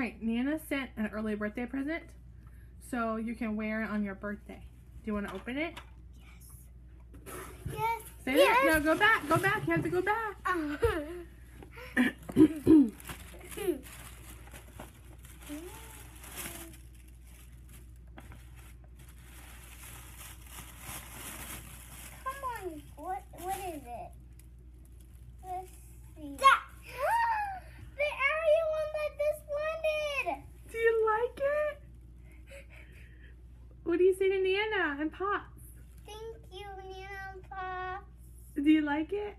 right, Nana sent an early birthday present, so you can wear it on your birthday. Do you want to open it? Yes. Say Yes. that. No, go back. Go back. You have to go back. Uh-huh. Come on. What what is it? Let's see. That the area one that just landed. Do you like it? What do you say to Nana and Pops? Thank you, Nina and Pop. Do you like it?